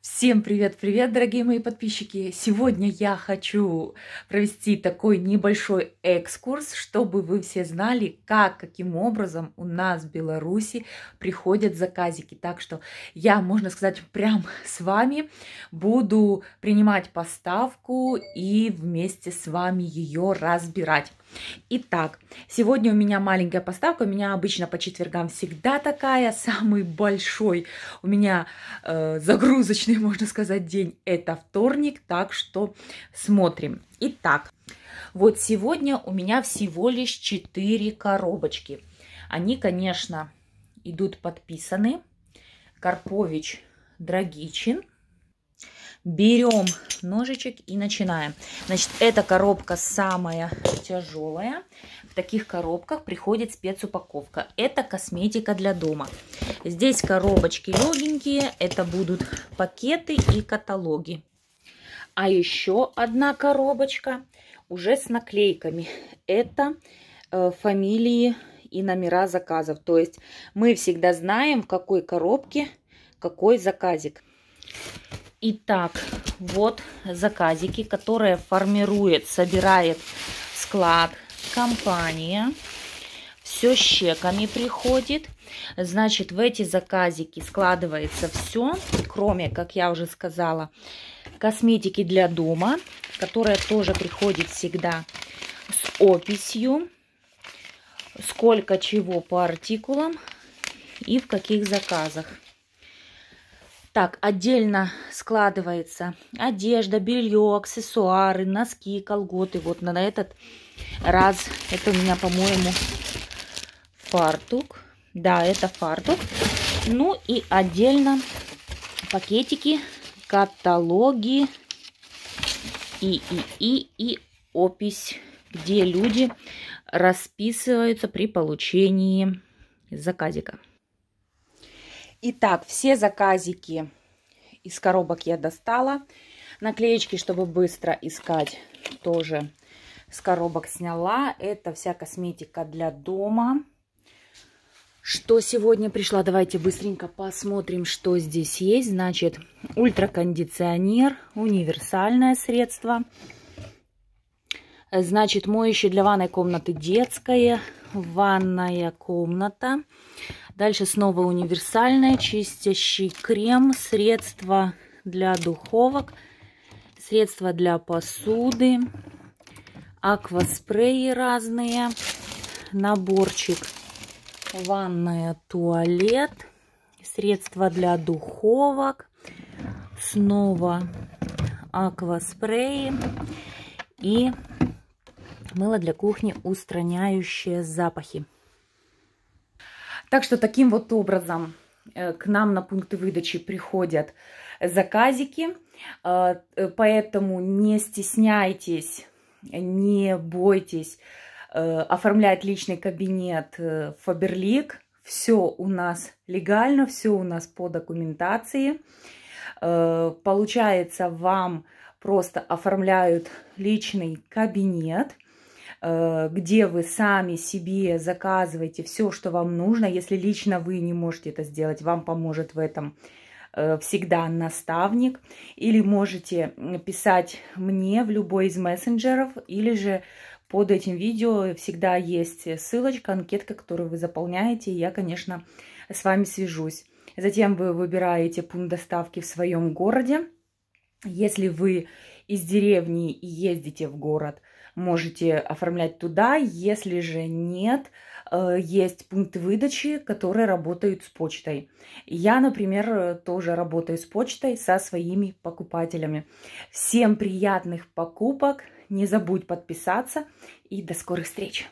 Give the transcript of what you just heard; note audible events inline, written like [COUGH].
Всем привет-привет, дорогие мои подписчики! Сегодня я хочу провести такой небольшой экскурс, чтобы вы все знали, как, каким образом у нас в Беларуси приходят заказики. Так что я, можно сказать, прям с вами буду принимать поставку и вместе с вами ее разбирать. Итак, сегодня у меня маленькая поставка. У меня обычно по четвергам всегда такая. [LAUGHS] Самый большой у меня э, загрузочный, [LAUGHS] можно сказать, день это вторник. Так что смотрим. Итак, вот сегодня у меня всего лишь 4 коробочки. Они, конечно, идут подписаны. Карпович Драгичин. Берем ножичек и начинаем. Значит, эта коробка самая тяжелая. В таких коробках приходит спецупаковка. Это косметика для дома. Здесь коробочки легенькие. Это будут пакеты и каталоги. А еще одна коробочка уже с наклейками. Это э, фамилии и номера заказов. То есть мы всегда знаем, в какой коробке какой заказик. Итак, вот заказики, которые формирует, собирает склад, компания. Все с чеками приходит. Значит, в эти заказики складывается все, кроме, как я уже сказала, косметики для дома, которая тоже приходит всегда с описью, сколько чего по артикулам и в каких заказах. Так, отдельно складывается одежда, белье, аксессуары, носки, колготы. Вот на этот раз это у меня, по-моему, фартук. Да, это фартук. Ну и отдельно пакетики, каталоги и, и, и, и опись, где люди расписываются при получении заказика. Итак, все заказики из коробок я достала. Наклеечки, чтобы быстро искать, тоже с коробок сняла. Это вся косметика для дома. Что сегодня пришла? Давайте быстренько посмотрим, что здесь есть. Значит, ультракондиционер, универсальное средство. Значит, моющее для ванной комнаты детское, ванная комната. Дальше снова универсальное, чистящий крем, средства для духовок, средства для посуды, акваспреи разные, наборчик ванная, туалет, средства для духовок, снова акваспреи и мыло для кухни, устраняющее запахи. Так что таким вот образом э, к нам на пункты выдачи приходят заказики, э, поэтому не стесняйтесь, не бойтесь э, оформлять личный кабинет Фаберлик. Все у нас легально, все у нас по документации. Получается, вам просто оформляют личный кабинет – Э, где вы сами себе заказываете все, что вам нужно. Если лично вы не можете это сделать, вам поможет в этом э, всегда наставник. Или можете писать мне в любой из мессенджеров, или же под этим видео всегда есть ссылочка, анкетка, которую вы заполняете, и я, конечно, с вами свяжусь. Затем вы выбираете пункт доставки в своем городе. Если вы из деревни и ездите в город, можете оформлять туда. Если же нет, э, есть пункты выдачи, которые работают с почтой. Я, например, тоже работаю с почтой со своими покупателями. Всем приятных покупок, не забудь подписаться и до скорых встреч!